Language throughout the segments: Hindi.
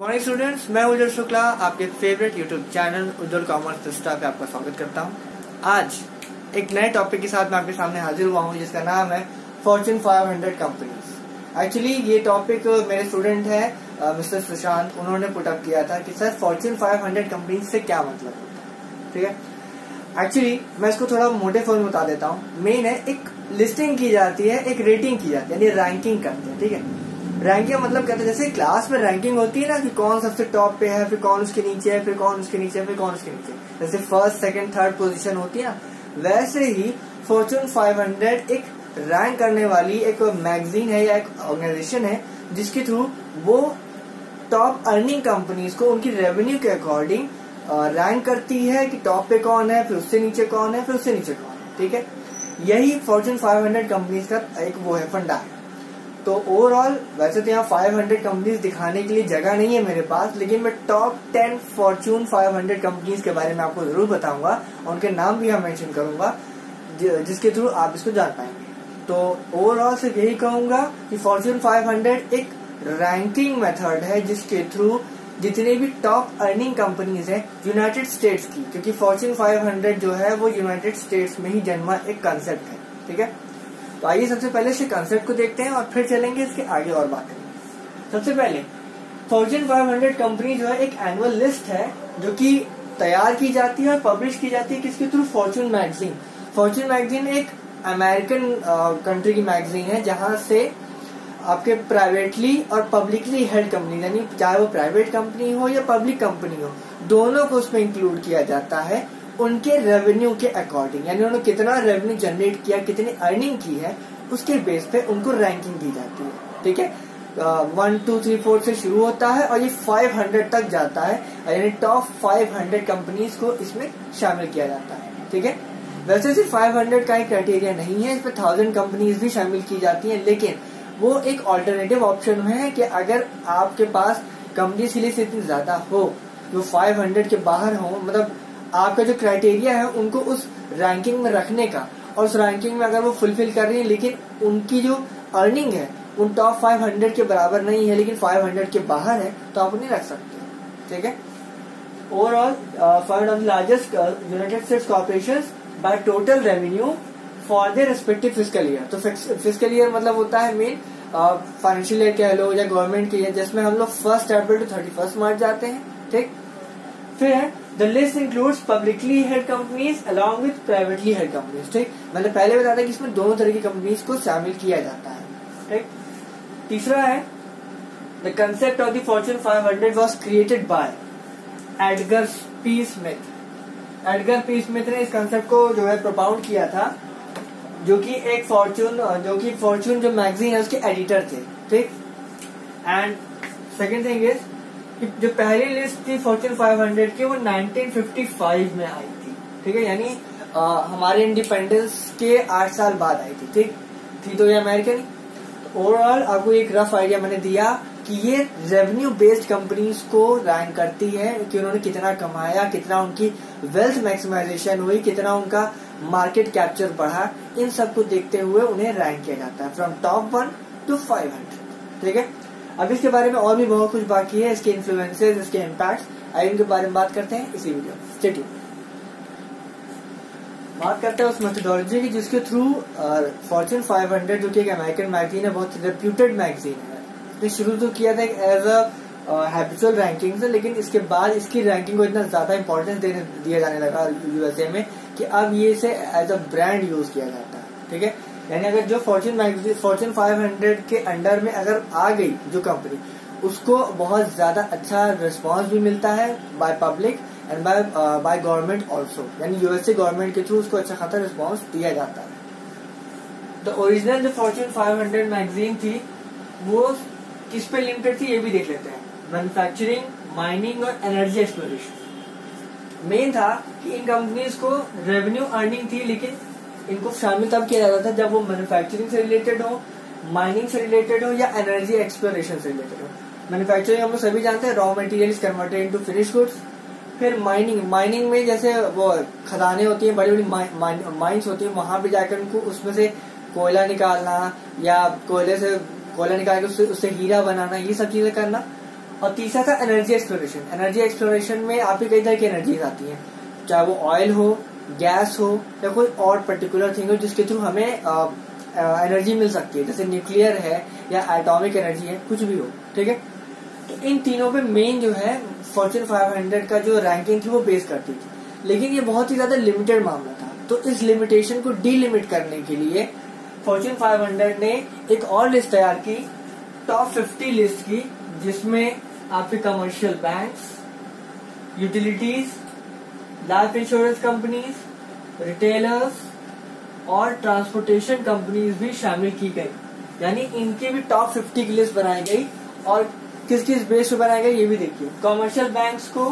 मॉर्निंग स्टूडेंट्स मैं उज्जवल शुक्ला, आपके favourite YouTube channel Ujjwal commerce sister पे आपका स्वागत करता हूँ। आज एक नए टॉपिक के साथ मैं आपके सामने हाजिर हुआ हूँ, जिसका नाम है फॉर्चून 500 कंपनीज़ एक्चुअली ये टॉपिक मेरे स्टूडेंट है मिस्टर सुशांत। उन्होंने पुटअप किया था कि सर फॉर्चून 500 कंपनीज़ से क्या मतलब होता है? ठीक है? एक्चुअली मैं इसको थोड़ा मोटे फॉर्म बता देता हूँ। मेन है, एक लिस्टिंग की जाती है, एक रेटिंग की जाती है, यानी रैंकिंग करते हैं, ठीक है? रैंकिंग मतलब कहते हैं? जैसे क्लास में रैंकिंग होती है ना कि कौन सबसे टॉप पे है, फिर कौन उसके नीचे है, फिर कौन उसके नीचे है, फिर कौन उसके नीचे जैसे फ़र्स्ट सेकंड थर्ड पोजीशन होती है ना, वैसे ही फॉर्चून 500 एक रैंक करने वाली एक मैगजीन है या एक ऑर्गेनाइजेशन है, जिसके थ्रू वो टॉप अर्निंग कंपनीज़ को उनकी रेवेन्यू के अकॉर्डिंग रैंक करती है कि टॉप पे कौन है, फिर उससे नीचे कौन है, फिर उससे नीचे कौन है। ठीक है? यही फॉर्चून 500 कंपनीज़ का एक वो है, फंडा है। तो ओवरऑल वैसे तो यहाँ 500 कंपनीज़ दिखाने के लिए जगह नहीं है मेरे पास, लेकिन मैं टॉप 10 फॉर्चून 500 कंपनीज़ के बारे में आपको ज़रूर बताऊँगा और उनके नाम भी यहाँ मेंशन करूँगा जिसके थ्रू आप इसको जान पाएँगे। तो ओवरऑल सिर्फ़ यही कहूँगा कि फॉर्चून 500 एक रैंकिंग मेथड है, जिसके थ्रू जितने भी टॉप अर्निंग कंपनीज़ हैं यूनाइटेड स्टेट्स की, क्योंकि फॉर्चून 500 जो है, वो यूनाइटेड स्टेट्स में ही जन्मा एक कंसेप्ट है, ठीक है? तो आइए सबसे पहले इसके कंसेप्ट को देखते हैं और फिर चलेंगे इसके आगे और बात। सबसे पहले फॉर्चून 500 कंपनी जो है, एक एनुअल लिस्ट है, जो कि तैयार की जाती है और पब्लिश की जाती है किसके through Fortune magazine Fortune magazine एक अमेरिकन कंट्री की मैगजीन है, जहाँ से आपके प्राइवेटली और पब्लिकली हेड कंपनी यानी चाहे वो प्राइवेट कंपनी हो या पब्लिक कंपनी हो, दोनों को उसमें इंक्लूड किया जाता है। उनके रेवेन्यू के अकॉर्डिंग यानी उन्होंने कितना रेवेन्यू जनरेट किया, कितनी अर्निंग की है, उसके बेस पे उनको रैंकिंग दी जाती है। ठीक है? वन टू थ्री फोर से शुरू होता है और ये फाइव हंड्रेड तक जाता है, यानी टॉप फाइव हंड्रेड कंपनीज़ को इसमें शामिल किया जाता है। ठीक है? वैसे सिर्फ़ फाइव हंड्रेड का ही क्राइटेरिया नहीं है, इसमें थाउज़ेंड कंपनीज़ भी शामिल की जाती हैं, लेकिन वो एक ऑल्टरनेटिव ऑप्शन है कि अगर आपके पास कंपनीज़ की लिस्ट इतनी ज़्यादा हो जो 500 के बाहर हो मतलब आपका जो क्राइटेरिया है उनको उस रैंकिंग में रखने का। और उस रैंकिंग में अगर वो फुलफिल कर रही है, लेकिन उनकी जो अर्निंग है, उन टॉप 500 के बराबर नहीं है, लेकिन 500 के बाहर है तो आप उन्हें रख सकते हैं। ठीक है? Overall five of the largest United States corporation by total revenue for the respective physical year तो फ़िज़िकल ईयर मतलब होता है मेन फाइनेंशियल ईयर कह लो या गवर्नमेंट के ईयर जिसमें हम लोग first April to thirty first March जाते हैं। ठीक? फिर है the list includes publicly held companies along with privately held companies ठीक? मैंने पहले बताया था कि इसमें दोनों तरह की कंपनीज़ को शामिल किया जाता है, ठीक? तीसरा है the concept of the Fortune 500 was created by Edgar P Smith Edgar P Smith ने इस कंसेप्ट को जो है प्रोपाउंड किया था, जो कि एक फॉर्चून जो कि फॉर्चून जो मैगजीन है, उसके एडिटर थे, ठीक? एंड सेकेंड थिंग इज़ जो पहली लिस्ट थी फॉर्चून 500 की, वो 1955 में आई थी। ठीक है? यानी हमारे इंडिपेंडेंस के आठ साल बाद आई थी। ठीक? थी तो ये अमेरिकन ओवरऑल आपको एक रफ आइडिया मैंने दिया कि ये रेवेन्यू बेस्ड कंपनीज़ को रैंक करती है कि उन्होंने कितना कमाया, कितना उनकी वेल्थ मैक्सिमाइजेशन हुई, कितना उनका मार्केट कैप्चर बढ़ा। इन सबको देखते हुए उन्हें रैंक किया जाता है from top one to five hundred ठीक है? अब इसके बारे में और भी बहुत कुछ बाकी है, इसके इन्फ्लुएंसेस इसके इम्पैक्ट आई इनके बारे में बात करते हैं इसी वीडियो स्टेट्यू बात करते हैं उस मेथोडोलॉजी की जिसके थ्रू फॉर्चून 500 जो कि एक अमेरिकन मैगजीन है, बहुत रेप्यूटेड मैगजीन है। इसने शुरू तो किया था एज अ हैबिचुअल रैंकिंग से, लेकिन इसके बाद इसकी रैंकिंग को इतना ज़्यादा इंपॉर्टेंस देने, दिया जाने लगा यूएसए में कि अब ये इसे एज अ ब्रांड यूज़ किया जाता है। ठीक है? यानी अगर जो फॉर्चून मैगजीन फॉर्चून 500 के अंडर में अगर आ गई जो कंपनी उसको बहुत ज़्यादा अच्छा रिस्पांस भी मिलता है by public and by by government also यानी यूएसए गवर्नमेंट के थ्रू उसको अच्छा खासा रिस्पांस दिया जाता है। द ओरिजिनल जो फॉर्चून 500 मैगजीन थी, वो किस पे लिमिटेड थी ये भी देख लेते हैं। मैन्युफैक्चरिंग माइनिंग और एनर्जी एक्सप्लोरेशन मेन था कि इन कंपनीज़ को रेवेन्यू अर्निंग थी, लेकिन इनको शामिल तब किया जाता था जब वो मैन्युफैक्चरिंग से रिलेटेड हो माइनिंग से रिलेटेड हो या एनर्जी एक्सप्लोरेशन से रिलेटेड हो। मैन्युफैक्चरिंग हम सभी जानते हैं raw material converted into finish goods फिर माइनिंग माइनिंग में जैसे वो खदानें होती हैं बड़ी बड़ी माइंस होती हैं वहाँ पे जाकर उनको उसमें से कोयला निकालना या कोयले से कोयला निकाल के उससे, उससे हीरा बनाना ये सब चीज़ें करना। और तीसरा था एनर्जी एक्सप्लोरेशन एनर्जी एक्सप्लोरेशन में आपकी कई तरह की एनर्जीज आती हैं। चाहे वो ऑयल हो गैस हो या कोई और पर्टिकुलर थिंग हो जिसके थ्रू हमें एनर्जी मिल सकती है। जैसे न्यूक्लियर है या एटॉमिक एनर्जी है, कुछ भी हो, ठीक है? तो इन तीनों पे मेन जो है फॉर्चून 500 का जो रैंकिंग थी वो बेस करती थी। लेकिन ये बहुत ही ज़्यादा लिमिटेड मामला था। तो इस लिमिटेशन को डीलिमिट करने के लिए फॉर्चून 500 ने एक और लिस्ट तैयार की टॉप 50 लिस्ट की, जिसमें आपके commercial banks utilities life insurance companies retailers और ट्रांसपोर्टेशन कंपनीज़ भी शामिल की गई। यानी इनकी भी टॉप 50 की लिस्ट बनाई गई और किस किस बेस पे बनाया गया ये भी देखिए। कमर्शियल बैंक्स को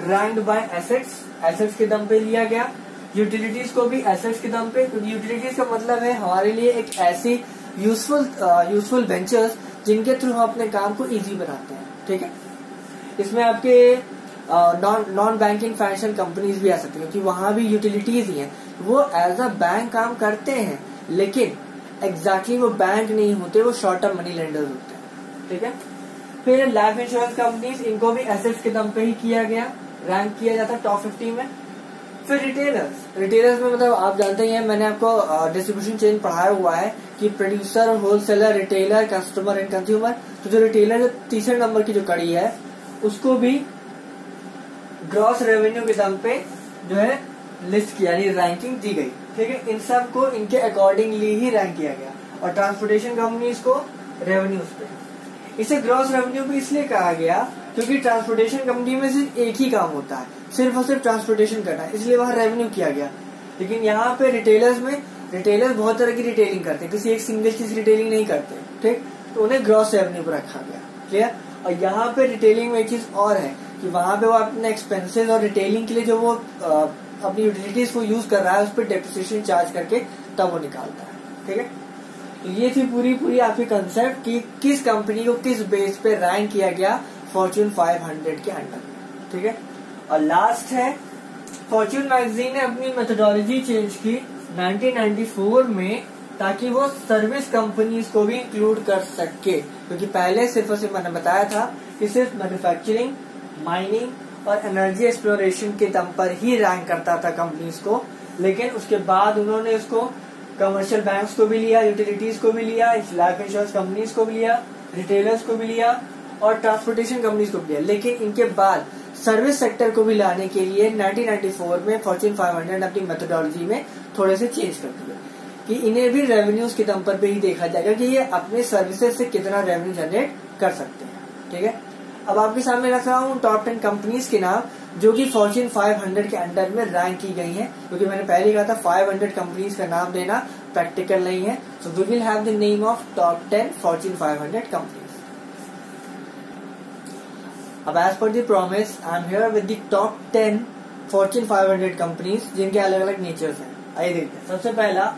रैंक बाय एसेट्स एसेट्स के दम पे लिया गया। यूटिलिटीज को भी एसेट्स के दम पे, क्योंकि यूटिलिटीज का मतलब है हमारे लिए एक ऐसी यूजफुल यूजफुल वेंचर्स जिनके थ्रू हम अपने काम को इजी बनाते हैं। ठीक है? इसमें आपके नॉन बैंकिंग फाइनेंशियल कंपनीज़ भी आ सकती है, क्योंकि वहाँ भी यूटिलिटीज ही हैं। वो एज अ बैंक काम करते हैं, लेकिन एग्जैक्टली exactly वो बैंक नहीं होते, वो शॉर्ट टर्म मनी लेंडर्स होते हैं। ठीक है? फिर लाइफ इंश्योरेंस कंपनीज़ इनको भी एसेट्स के दम पे ही किया गया रैंक किया जाता टॉप फिफ्टी में। फिर रिटेलर्स रिटेलर्स में मतलब आप जानते ही हैं, मैंने आपको डिस्ट्रीब्यूशन चेन पढ़ाया हुआ है कि producer wholesaler retailer customer and consumer तो जो रिटेलर तीसरे नंबर की जो कड़ी है, उसको भी ग्रॉस रेवेन्यू के दम पे जो है लिस्ट की यानी रैंकिंग दी गई। ठीक है? इन सबको इनके अकॉर्डिंगली ही रैंक किया गया। और ट्रांसपोर्टेशन कंपनीज़ को रेवेन्यूज पे। इसे ग्रॉस रेवेन्यू भी इसलिए कहा गया क्योंकि ट्रांसपोर्टेशन कंपनी में सिर्फ़ एक ही काम होता है। सिर्फ़ और सिर्फ़ ट्रांसपोर्टेशन करना इसलिए वहाँ रेवेन्यू किया गया। लेकिन यहाँ पे रिटेलर्स में रिटेलर बहुत तरह की रिटेलिंग करते हैं। किसी एक सिंगल चीज़ रिटेलिंग नहीं करते। ठीक? तो उन्हें ग्रॉस रेवेन्यू पर रखा गया। क्लियर और यहाँ पे रिटेलिंग में एक चीज़ और है। कि वहाँ पे वो अपने एक्सपेंसेस और रिटेलिंग के लिए जो वो अपनी यूटिलिटीज को यूज़ कर रहा है, उस पर डेप्रिसिएशन चार्ज करके तब वो निकालता है। ठीक है? तो ये थी पूरी पूरी आपकी कंसेप्ट कि किस कंपनी को किस बेस पे रैंक किया गया फॉर्च्यून 500 के अंडर ठीक है? और लास्ट है फॉर्च्यून मैगजीन ने अपनी मेथोडोलॉजी चेंज की 1994 में ताकि वो सर्विस कंपनीज़ को भी इंक्लूड कर सके। क्योंकि पहले सिर्फ़ और सिर्फ़ मैंने बताया था कि सिर्फ़ मैन्युफैक्चरिंग माइनिंग और एनर्जी एक्सप्लोरेशन के दम पर ही रैंक करता था कंपनीज़ को। लेकिन उसके बाद उन्होंने उसको कमर्शियल बैंक्स को भी लिया यूटिलिटीज को भी लिया लाइफ इंश्योरेंस कंपनीज़ को भी लिया रिटेलर्स को भी लिया और ट्रांसपोर्टेशन कंपनीज़ को भी लिया। लेकिन इनके बाद सर्विस सेक्टर को भी लाने के लिए 1994 में फॉर्चून 500 अपनी मेथोडोलॉजी में थोड़े से चेंज कर दिए कि इन्हें भी रेवेन्यूज के दम पर भी देखा जाएगा कि ये अपने सर्विसेज़ से कितना रेवेन्यू जनरेट कर सकते हैं। ठीक है? अब आपके सामने रख रहा हूँ टॉप टेन कंपनीज़ के नाम, जो कि फॉर्च्यून 500 के अंडर में रैंक की गई हैं, क्योंकि मैंने पहले कहा था 500 कंपनीज़ का नाम देना प्रैक्टिकल नहीं है। So we will have the name of top 10 Fortune 500 companies अब as per promise I am here with the top 10 Fortune 500 companies जिनके अलग अलग नेचर्स हैं। आइए देखते हैं। सबसे पहला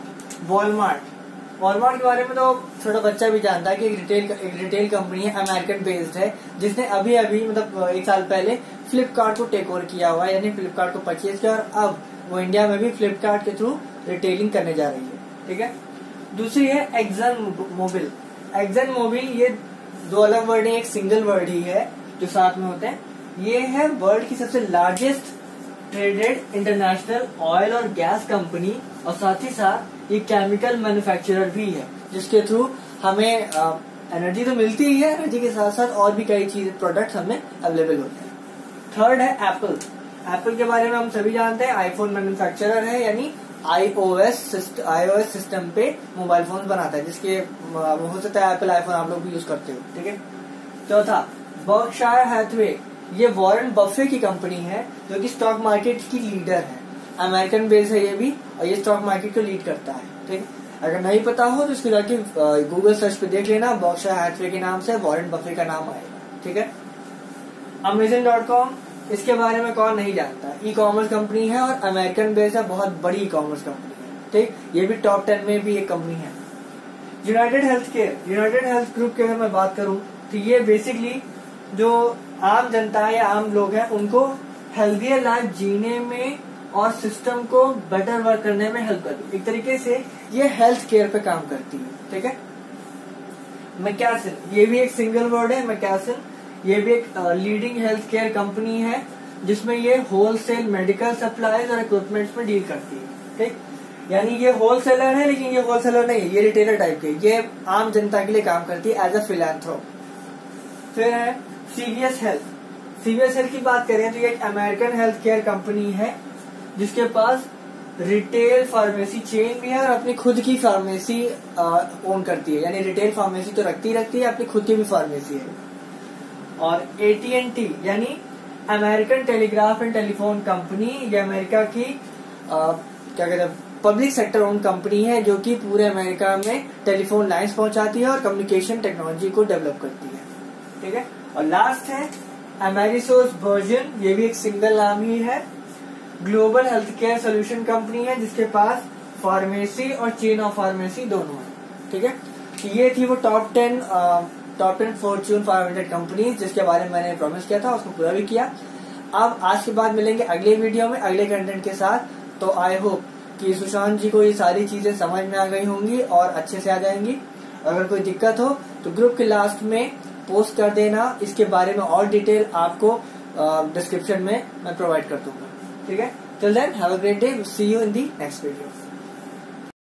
वॉलमार्ट वॉलमार्ट के बारे में तो छोटा बच्चा भी जानता है कि एक रिटेल एक रिटेल कंपनी है अमेरिकन बेस्ड है, जिसने अभी अभी मतलब एक साल पहले फ्लिपकार्ट को टेक ओवर किया हुआ है, यानी फ्लिपकार्ट को परचेज किया और अब वो इंडिया में भी फ्लिपकार्ट के थ्रू रिटेलिंग करने जा रही है, ठीक है? दूसरी है एक्जन मोबिल एक्जन मोबिल ये दो अलग वर्ड है, एक सिंगल वर्ड ही है, जो साथ में होते हैं। ये है वर्ल्ड की सबसे लार्जेस्ट ट्रेडेड इंटरनेशनल ऑयल और गैस कंपनी और साथ ही साथ ये केमिकल मैन्युफैक्चरर भी है, जिसके थ्रू हमें एनर्जी तो मिलती ही है एनर्जी के साथ साथ और भी कई चीज़ प्रोडक्ट हमें अवेलेबल होते हैं। थर्ड है एप्पल एप्पल के बारे में हम सभी जानते हैं आईफोन मैन्युफैक्चरर है, यानी आईओएस आईओएस सिस्टम पे मोबाइल फ़ोन बनाता है, जिसके हो सकता है एप्पल आईफोन आप लोग भी यूज़ करते हो, ठीक है? चौथा बर्कशायर हैथवे ये वॉरेन बफे की कंपनी है, जो कि स्टॉक मार्केट की लीडर है। अमेरिकन बेस है ये भी, और ये स्टॉक मार्केट को लीड करता है, ठीक? अगर नहीं पता हो तो इसको जाके गूगल सर्च पे देख लेना बॉक्शायर हैथवे के नाम से वॉरेन बफे का नाम आएगा, ठीक है? अमेजन डॉट कॉम इसके बारे में कौन नहीं जानता? ई कॉमर्स कंपनी है और अमेरिकन बेस्ड है, बहुत बड़ी ई कॉमर्स कंपनी है, ठीक? ये भी टॉप टेन में भी एक कंपनी है। United Health Care United Health Group की अगर मैं बात करूँ तो ये बेसिकली जो आम जनता या आम लोग हैं, उनको हेल्थियर लाइफ जीने में और सिस्टम को बेटर वर्क करने में हेल्प करती है। एक तरीके से ये हेल्थ केयर पे काम करती है, ठीक है? मैकेसिन ये भी एक सिंगल वर्ड है मैकेसिन ये भी एक लीडिंग हेल्थ केयर कंपनी है, जिसमें ये होलसेल मेडिकल सप्लाईज और इक्विपमेंट्स में डील करती है, ठीक? यानी ये होलसेलर है, लेकिन ये होलसेलर नहीं है, ये रिटेलर टाइप के। ये आम जनता के लिए काम करती है एज अ फिलेंथ्रोप फिर है सीवीएस हेल्थ सीवीएस हेल्थ की बात करें तो ये एक अमेरिकन हेल्थ केयर कंपनी है जिसके पास रिटेल फार्मेसी चेन भी है और अपनी खुद की फार्मेसी ओन करती है। यानी रिटेल फार्मेसी तो रखती रखती है अपनी खुद की भी फार्मेसी है। और एटीएनटी यानी American telegraph and telephone company ये अमेरिका की आ, क्या कहते हैं पब्लिक सेक्टर ओन कंपनी है जो कि पूरे अमेरिका में टेलीफोन लाइंस पहुंचाती है और कम्युनिकेशन टेक्नोलॉजी को डेवलप करती है। ठीक है? और लास्ट है अमेरिसोस वर्जन ये भी एक सिंगल नाम ही है। Global health care solution company है, जिसके पास फार्मेसी और चेन ऑफ़ फार्मेसी दोनों है, ठीक है? ये थी वो top ten top ten Fortune five hundred company जिसके बारे में मैंने प्रॉमिस किया था, उसको पूरा भी किया। अब आज के बाद मिलेंगे अगले वीडियो में, अगले कंटेंट के साथ। तो आई होप कि सुशांत जी को ये सारी चीज़ें समझ में आ गई होंगी और अच्छे से आ जाएँगी। अगर कोई दिक्कत हो तो ग्रुप के लास्ट में पोस्ट कर देना। इसके बारे में और डिटेल आपको डिस्क्रिप्शन में मैं प्रोवाइड कर दूँगा। ठीक है? Till then have a great day see you in the next video